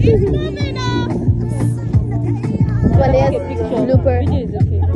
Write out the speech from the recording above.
He's coming up! What is blooper?